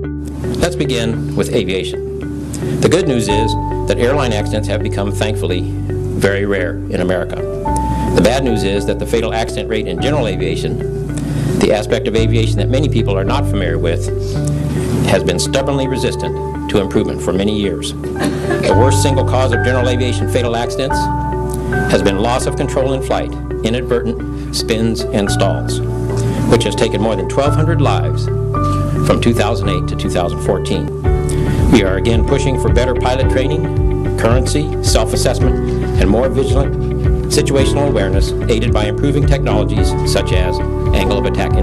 Let's begin with aviation. The good news is that airline accidents have become, thankfully, very rare in America. The bad news is that the fatal accident rate in general aviation, the aspect of aviation that many people are not familiar with, has been stubbornly resistant to improvement for many years. The worst single cause of general aviation fatal accidents has been loss of control in flight, inadvertent spins and stalls, which has taken more than 1,200 lives from 2008 to 2014. We are again pushing for better pilot training, currency, self-assessment, and more vigilant situational awareness aided by improving technologies such as angle of attack.